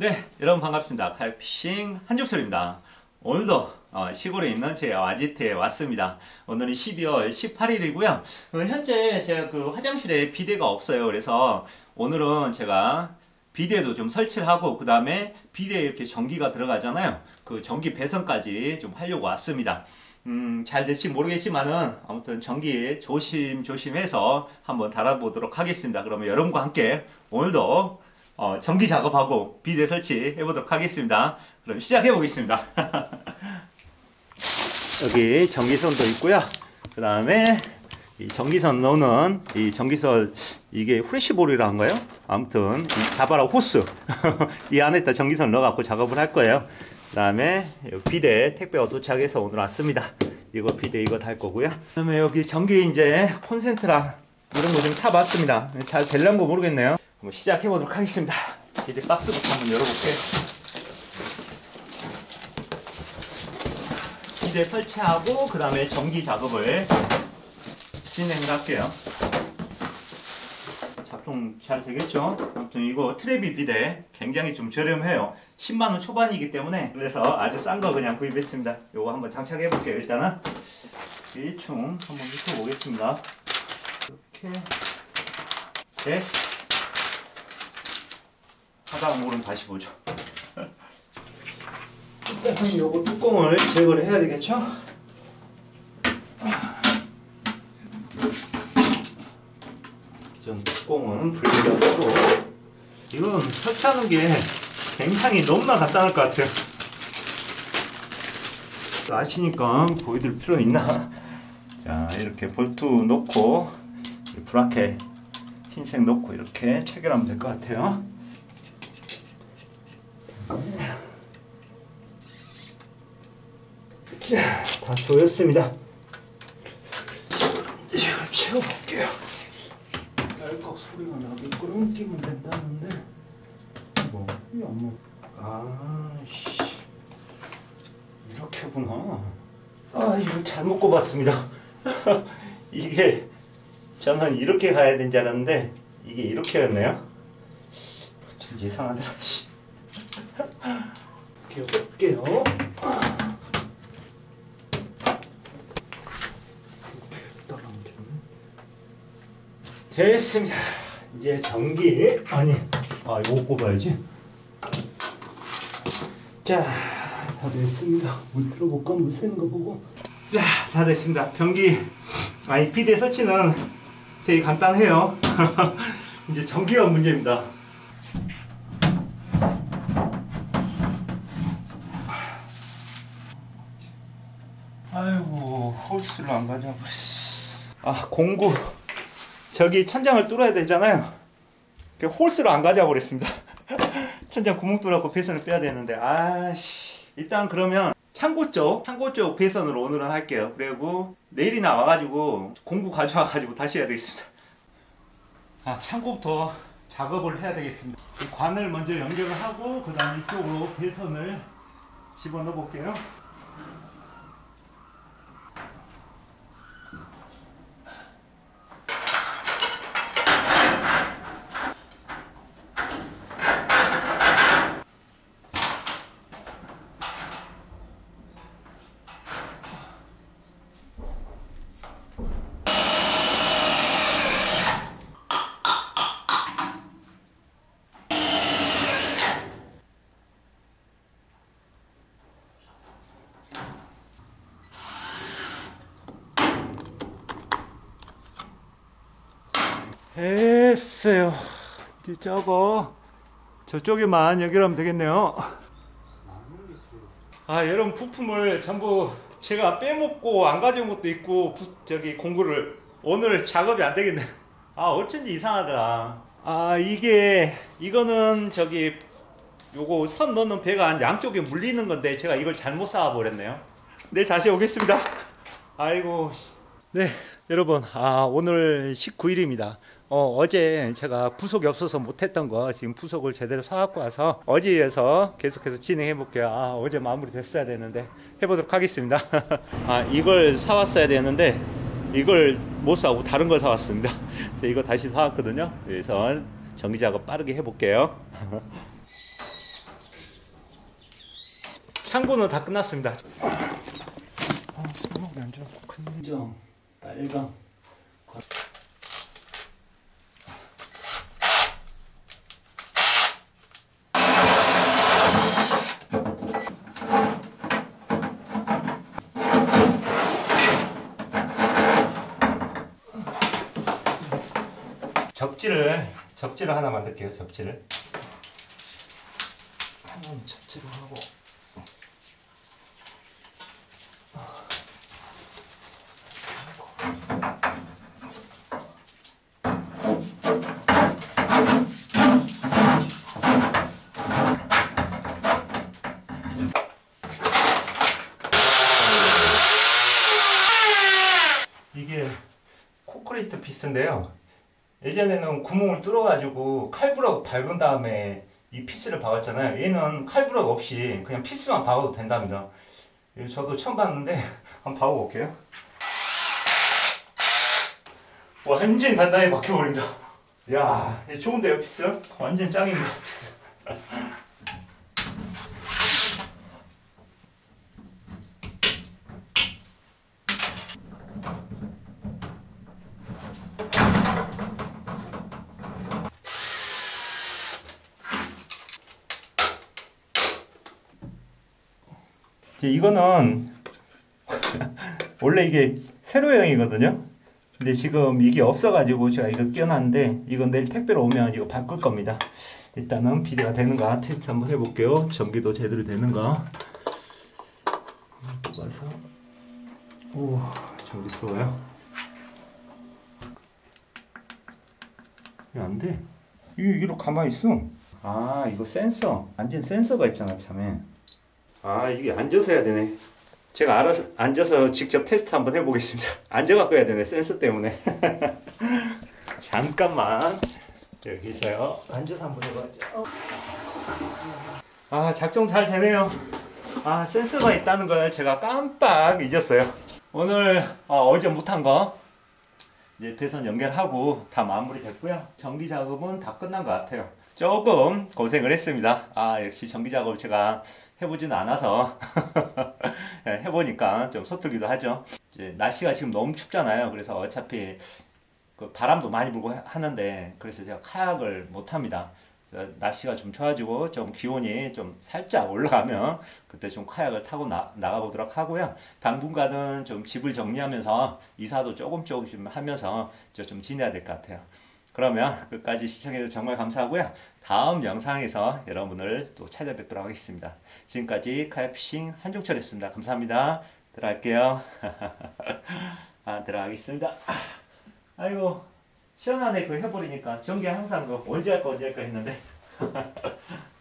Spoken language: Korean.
네, 여러분 반갑습니다. 카이피싱 한죽철입니다. 오늘도 어, 시골에 있는 제 아지트에 왔습니다. 오늘은 12월 18일이고요. 현재 제가 그 화장실에 비데가 없어요. 그래서 오늘은 제가 비데도 좀 설치를 하고 그 다음에 비데에 이렇게 전기가 들어가잖아요. 그 전기 배선까지 좀 하려고 왔습니다. 음, 잘 될지 모르겠지만은 아무튼 전기 조심조심해서 한번 달아보도록 하겠습니다. 그러면 여러분과 함께 오늘도 어, 전기 작업하고 비데 설치 해 보도록 하겠습니다. 그럼 시작해 보겠습니다. 여기 전기선도 있고요. 그 다음에 이 전기선 넣는 이 전기선 이게 후레쉬볼이라는거예요 아무튼 이 자바라 호스 이 안에다 전기선 넣어갖고 작업을 할 거예요. 그 다음에 비대 택배가 도착해서 오늘 왔습니다. 이거 비대 이거 달 거고요. 그 다음에 여기 전기 이제 콘센트랑 이런 거좀 사봤습니다. 잘 될란거 모르겠네요. 한번 시작해 보도록 하겠습니다. 이제 박스부터 한번 열어볼게요. 이제 설치하고 그 다음에 전기 작업을 진행할게요. 작동 잘 되겠죠? 아무튼 이거 트레비 비대 굉장히 좀 저렴해요. 10만원 초반이기 때문에 그래서 아주 싼 거 그냥 구입했습니다. 요거 한번 장착해 볼게요. 일단은 일총 한번 붙여보겠습니다. 이렇게 됐어. 하다가 모르면 다시 보죠. 일단 요거 뚜껑을 제거를 해야 되겠죠? 기존 뚜껑은 분리하고 이건 설치하는 게 굉장히 너무나 간단할 것 같아요. 아시니까 보여드릴 필요 있나? 자 이렇게 볼트 놓고 브라켓 흰색 놓고 이렇게 체결하면 될 것 같아요. 자, 다 조였습니다. 이걸 채워볼게요. 딸깍 소리가 나게끔 끼면 된다는데 뭐, 이 업무 아, 씨. 이렇게구나. 아, 이거 잘못 꼽았습니다. 이게 저는 이렇게 가야 되는 줄 알았는데 이게 이렇게였네요. 좀 이상하더라. 이 볼게요. 됐습니다. 이제 전기 아니 아 이거 꼽아야지. 자, 다 됐습니다. 물 틀어볼까? 물 새는 거 보고. 야, 다 됐습니다. 변기 아니 비대 설치는 되게 간단해요. 이제 전기가 문제입니다. 아이고 홀스를 안 가져버렸어. 아 공구 저기 천장을 뚫어야 되잖아요. 그 홀스를 안 가져버렸습니다. 천장 구멍 뚫어갖고 배선을 빼야 되는데 아씨 일단 그러면 창고 쪽 창고 쪽 배선으로 오늘은 할게요. 그리고 내일이나 와가지고 공구 가져와가지고 다시 해야 되겠습니다. 아 창고부터 작업을 해야 되겠습니다. 관을 먼저 연결을 하고 그 다음 이쪽으로 배선을 집어넣어 볼게요. 됐어요. 이제 저거 저쪽에만 연결하면 되겠네요. 아 여러분 부품을 전부 제가 빼먹고 안 가져온 것도 있고 부, 저기 공구를 오늘 작업이 안 되겠네. 아 어쩐지 이상하더라. 아 이게 이거는 저기 요거 선 넣는 배가 양쪽에 물리는 건데 제가 이걸 잘못 쌓아 버렸네요. 내일 다시 오겠습니다. 아이고. 네 여러분 아 오늘 19일입니다. 어, 어제 제가 부속이 없어서 못했던 거 지금 부속을 제대로 사갖고 와서 어제에서 계속해서 진행해 볼게요. 아, 어제 마무리 됐어야 되는데 해보도록 하겠습니다. 아, 이걸 사왔어야 되는데 이걸 못 사고 다른 걸 사왔습니다. 이거 다시 사왔거든요. 그래서 전기 작업 빠르게 해볼게요. 창고는 다 끝났습니다. 아, 안 좋고 큰정 빨강. 접지를 접지를 하나 만들게요. 접지를 하나는 접지로 하고 이게 피스인데요. 예전에는 구멍을 뚫어가지고 칼부럭 박은 다음에 이 피스를 박았잖아요. 얘는 칼블럭 없이 그냥 피스만 박아도 된답니다. 이거 저도 처음 봤는데 한번 박아볼게요. 완전 단단히 박혀버립니다. 야, 좋은데요, 피스? 완전 짱입니다, 피스. 이제 이거는 원래 이게 세로형이거든요. 근데 지금 이게 없어가지고 제가 이거 끼워놨는데 이건 내일 택배로 오면 이거 바꿀 겁니다. 일단은 비대가 되는가 테스트 한번 해볼게요. 전기도 제대로 되는가. 뽑아서 오 전기 들어와요. 왜안 돼? 이거 가만히 있어. 아 이거 센서 완전 센서가 있잖아 참에. 아 이게 앉아서 해야 되네. 제가 알아서 앉아서 직접 테스트 한번 해보겠습니다. 앉아갖고 해야 되네 센서 때문에. 잠깐만 여기 있어요. 앉아서 한번 해봐죠. 아 작동 잘 되네요. 아 센서가 있다는 걸 제가 깜빡 잊었어요. 오늘 어, 어제 못한 거 이제 배선 연결하고 다 마무리 됐고요. 전기 작업은 다 끝난 것 같아요. 조금 고생을 했습니다. 아 역시 전기 작업 제가 해보지는 않아서 예, 해보니까 좀 서툴기도 하죠. 이제 날씨가 지금 너무 춥잖아요. 그래서 어차피 그 바람도 많이 불고 하- 하는데 그래서 제가 카약을 못 합니다. 그래서 날씨가 좀 좋아지고 좀 기온이 좀 살짝 올라가면 그때 좀 카약을 타고 나, 나가보도록 하고요. 당분간은 좀 집을 정리하면서 이사도 조금 조금 좀 하면서 저좀 지내야 될 것 같아요. 그러면 끝까지 시청해주셔서 정말 감사하고요. 다음 영상에서 여러분을 또 찾아뵙도록 하겠습니다. 지금까지 카야피싱 한종철이었습니다. 감사합니다. 들어갈게요. 아, 들어가겠습니다. 아이고, 시원하네. 그거 해버리니까. 전기 항상 그 언제 할까 언제 할까 했는데.